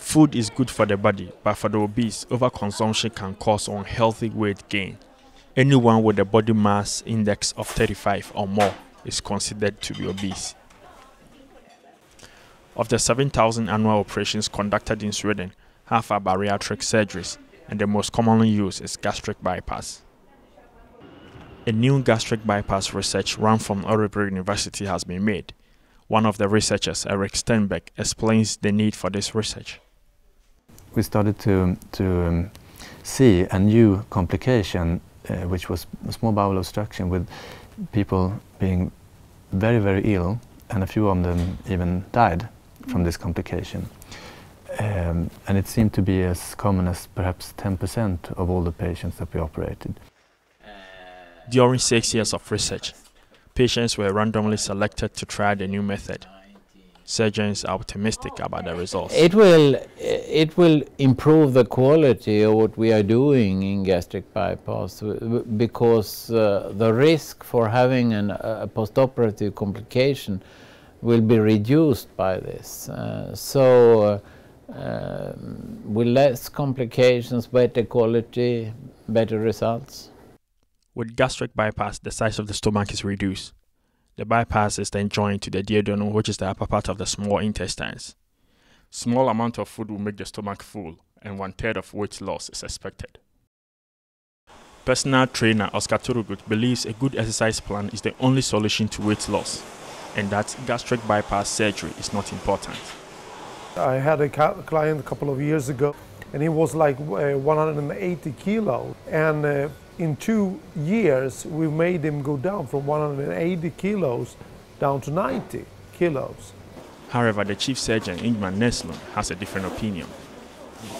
Food is good for the body, but for the obese, overconsumption can cause unhealthy weight gain. Anyone with a body mass index of 35 or more is considered to be obese. Of the 7,000 annual operations conducted in Sweden, half are bariatric surgeries, and the most commonly used is gastric bypass. A new gastric bypass research run from Örebro University has been made. One of the researchers, Eric Stenberg, explains the need for this research. We started to, to um, see a new complication, uh, which was small bowel obstruction, with people being very, very ill, and a few of them even died from this complication. Um, and it seemed to be as common as perhaps 10% of all the patients that we operated. During six years of research, patients were randomly selected to try the new method. Surgeons are optimistic about the results. It will, it will improve the quality of what we are doing in gastric bypass because uh, the risk for having an, a postoperative complication will be reduced by this. Uh, so, uh, uh with less complications, better quality, better results. With gastric bypass, the size of the stomach is reduced. The bypass is then joined to the duodenum, which is the upper part of the small intestines. Small amount of food will make the stomach full, and one third of weight loss is expected. Personal trainer Oscar Turugut believes a good exercise plan is the only solution to weight loss, and that gastric bypass surgery is not important. I had a client a couple of years ago, and he was like uh, 180 kilo, and uh, in two years, we made him go down from 180 kilos down to 90 kilos. However, the chief surgeon, Ingmar Näslund, has a different opinion.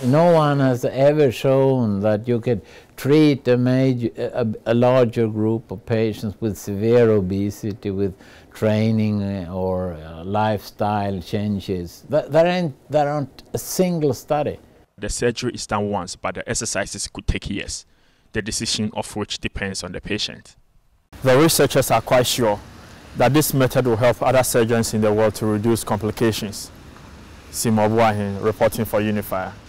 No one has ever shown that you can treat a, major, a, a larger group of patients with severe obesity with training uh, or uh, lifestyle changes. There, ain't, there aren't a single study. The surgery is done once, but the exercises could take years the decision of which depends on the patient. The researchers are quite sure that this method will help other surgeons in the world to reduce complications. Simon Boahen reporting for Unifier.